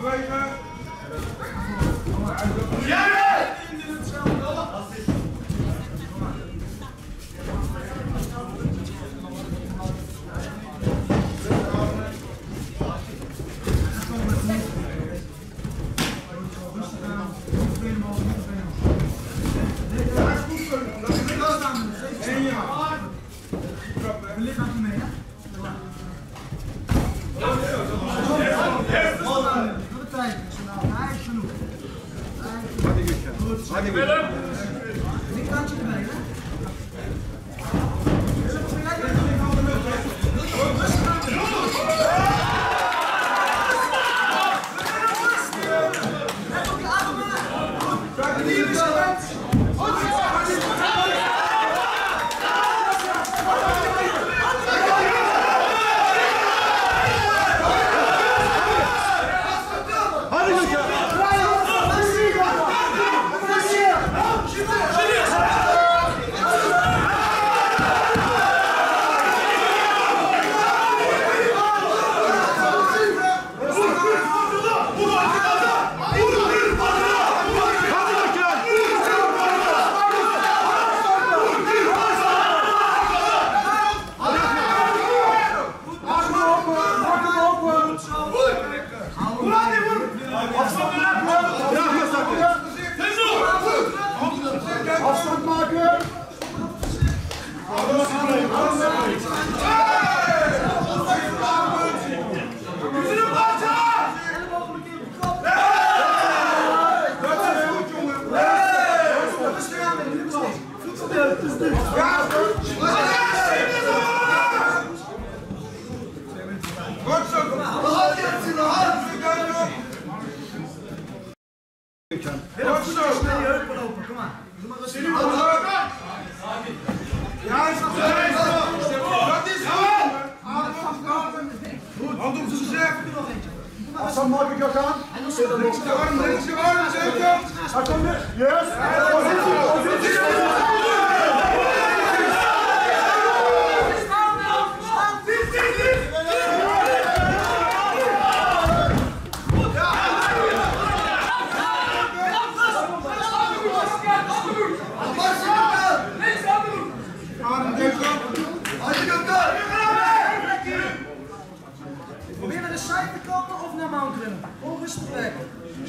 bewegen. En Hadi Gökhan. Hadi Gökhan. Dikkat çıkın ben ya. Come on. Aldım sizi. Hasan Mavi Gökhan. Devam, devam, devam. Hasan Bey, yes. Pozisyon, pozisyon.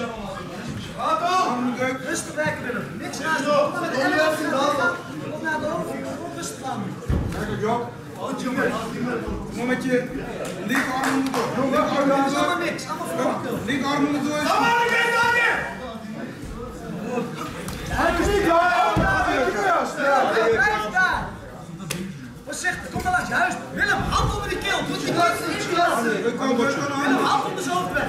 Handen dicht. Rustig werken Willem. Niks naast de Kom maar met de elleboog naar het lichaam. Of naar het hoofd. Gewoon rustig aan. Lekker Job. Kom met je linkerarm onderdoor. Linkerarm Allemaal niks. Allemaal voorkeur. Linkerarm onderdoor. Hij is niet daar! Hij is juist! Blijf daar. Kom maar langs je huis. Willem, hand onder die keel. Doe die niet druk aan Willem, hand onder zijn hoofd weg.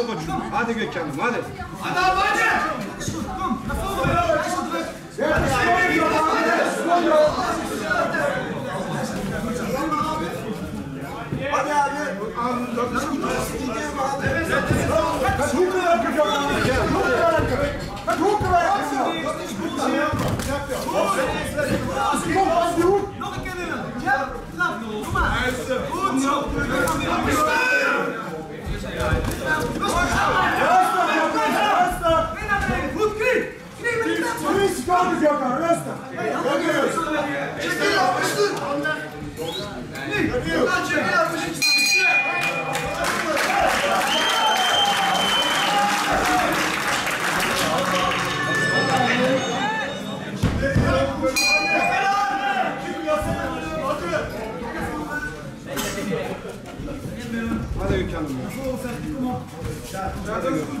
Hadi koçum. Hadi Gökhan'ım hadi. Hadi abi hadi. Hadi abi. Çok kadar kötü adam. Çok kadar kötü. Çok kadar kötü. Çok kadar kötü. Erster, erster! Gut geht! Nehmen die Zwischengarde! 지금.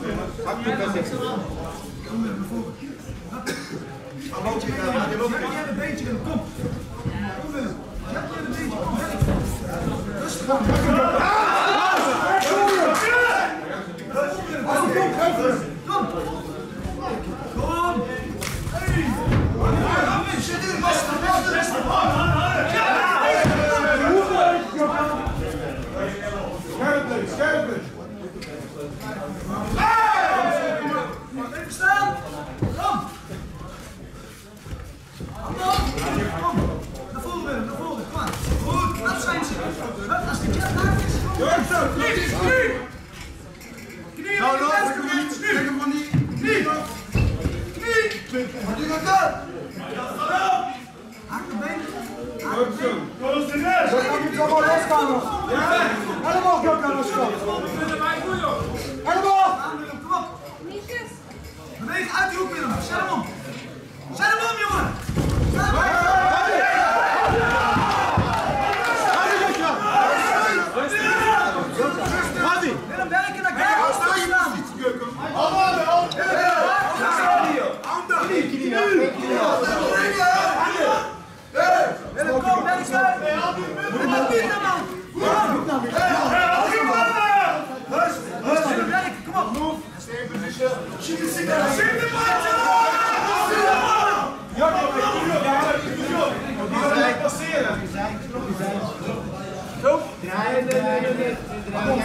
Kom. Kom aan. Goed, dat zijn ze. Hup, de daar is. Knie, knie. Op. Wat doe je dat? Haak de losgaan nog. Helemaal Gökhan losgaan. Helemaal. Aan Willem, kom op. Beweeg uit die hoek Willem. Zet hem om. Zet hem om, jongen.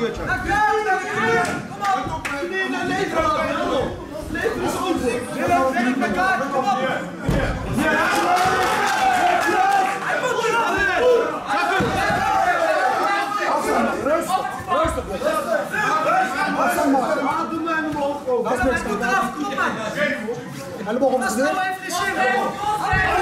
Gökhan. Naar Gert. Kom op. Nee, naar leven. Leven is goed. Willem, werk naar Gert. Kom op. Eraf. Rustig. Rustig. Afstand maken. Doe mij hem omhoog. Dat is niks. Kom op, man. Dat is nou even de.